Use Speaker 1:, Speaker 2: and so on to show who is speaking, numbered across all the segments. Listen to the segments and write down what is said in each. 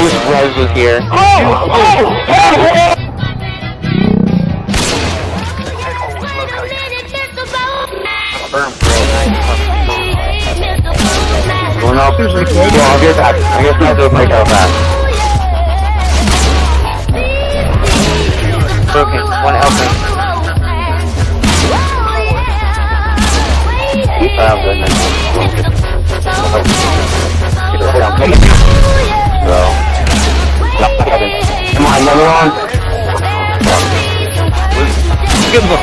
Speaker 1: Mars was here. Oh! Oh! Burn, bro. Well, no, well, I guess I, I guess I have to make out fast. Broken, one helping. Give him a...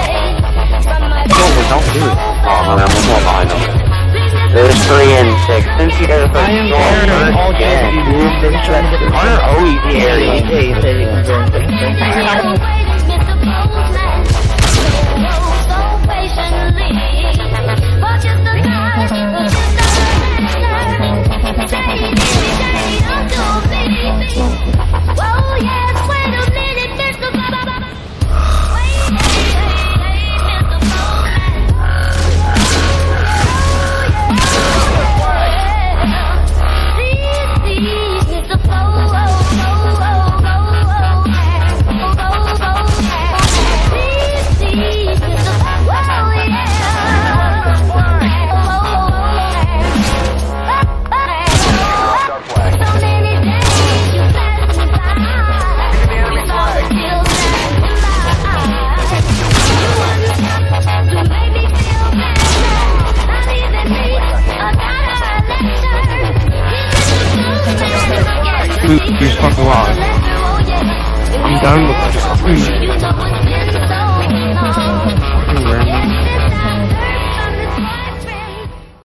Speaker 1: Don't do it. Oh, man, I'm more behind him. There's three and six. Since he does
Speaker 2: I am Aaron, all
Speaker 1: again. Hunter always here.
Speaker 3: You please fuck. I'm done with this.